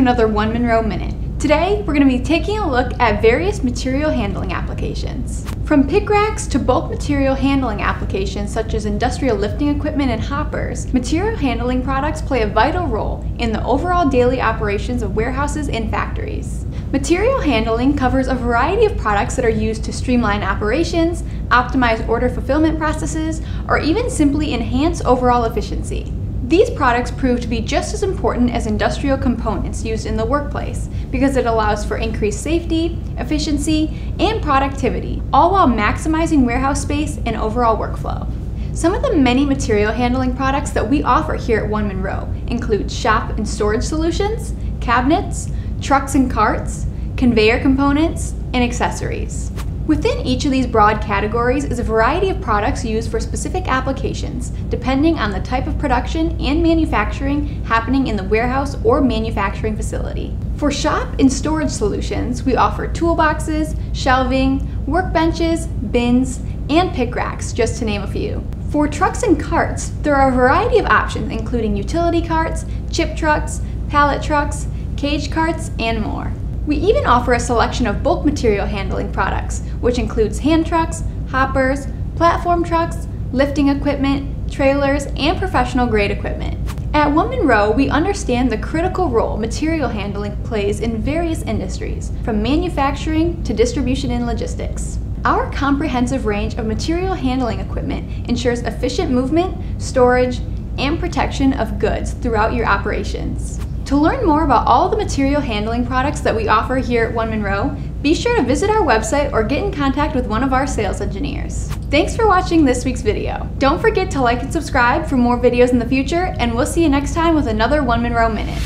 another One Monroe Minute. Today, we're going to be taking a look at various material handling applications. From pick racks to bulk material handling applications such as industrial lifting equipment and hoppers, material handling products play a vital role in the overall daily operations of warehouses and factories. Material handling covers a variety of products that are used to streamline operations, optimize order fulfillment processes, or even simply enhance overall efficiency. These products prove to be just as important as industrial components used in the workplace because it allows for increased safety, efficiency, and productivity, all while maximizing warehouse space and overall workflow. Some of the many material handling products that we offer here at One Monroe include shop and storage solutions, cabinets, trucks and carts, conveyor components, and accessories. Within each of these broad categories is a variety of products used for specific applications, depending on the type of production and manufacturing happening in the warehouse or manufacturing facility. For shop and storage solutions, we offer toolboxes, shelving, workbenches, bins, and pick racks, just to name a few. For trucks and carts, there are a variety of options including utility carts, chip trucks, pallet trucks, cage carts, and more. We even offer a selection of bulk material handling products, which includes hand trucks, hoppers, platform trucks, lifting equipment, trailers, and professional grade equipment. At One Monroe, we understand the critical role material handling plays in various industries, from manufacturing to distribution and logistics. Our comprehensive range of material handling equipment ensures efficient movement, storage, and protection of goods throughout your operations. To learn more about all the material handling products that we offer here at One Monroe, be sure to visit our website or get in contact with one of our sales engineers. Thanks for watching this week's video. Don't forget to like and subscribe for more videos in the future, and we'll see you next time with another One Monroe Minute.